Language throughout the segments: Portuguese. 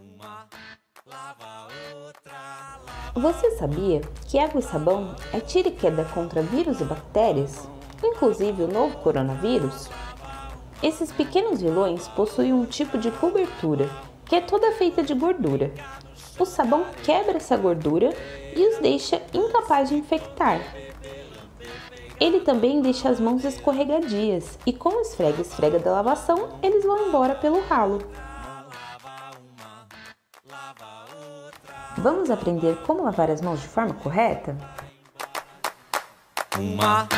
Uma lava outra, Você sabia que água e sabão é tira e queda contra vírus e bactérias, inclusive o novo coronavírus? Esses pequenos vilões possuem um tipo de cobertura que é toda feita de gordura. O sabão quebra essa gordura e os deixa incapazes de infectar. Ele também deixa as mãos escorregadias e com o esfrega esfrega da lavação, eles vão embora pelo ralo. Vamos aprender como lavar as mãos de forma correta? uma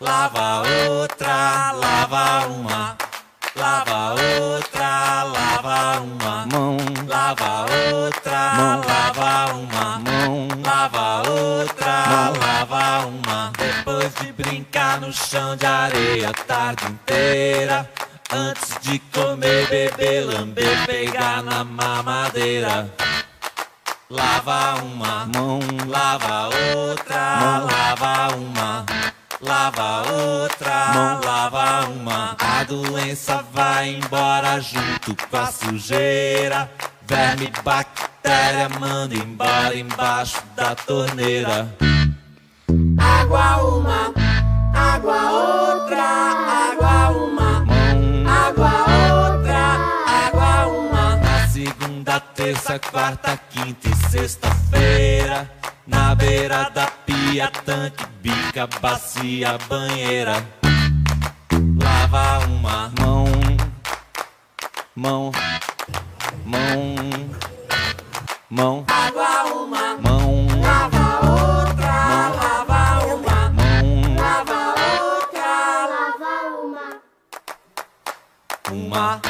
lava outra, lava uma, lava outra, lava uma mão, lava outra, mão, lava uma mão, lava outra, lava uma. Depois de brincar no chão de areia a tarde inteira. Antes de comer, beber, lamber, pegar na mamadeira. Lava uma mão, lava outra, lava uma, lava outra, mão, lava uma. A doença vai embora junto com a sujeira. Verme, bactéria, manda embora embaixo da torneira. Segunda, terça, quarta, quinta e sexta-feira, na beira da pia, tanque, bica, bacia, banheira. Lava uma mão, mão, mão, mão. Água uma mão, lava outra, lava uma mão, lava outra, lava uma. Uma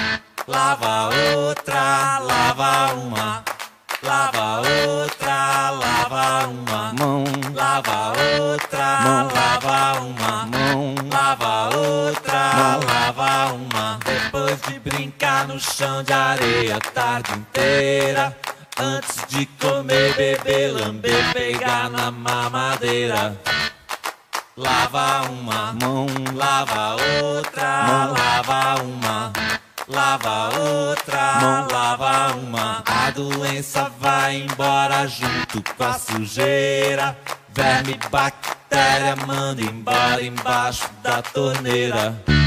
lava outra, lava uma, lava outra, lava uma. Mão, lava outra, mão, lava uma. Mão, lava outra, lava uma. Depois de brincar no chão de areia a tarde inteira. Antes de comer, beber, lamber, pegar na mamadeira. Lava uma. Mão, lava outra, lava uma, lava outra, mão, lava uma. A doença vai embora junto com a sujeira. Verme, bactéria, manda embora embaixo da torneira.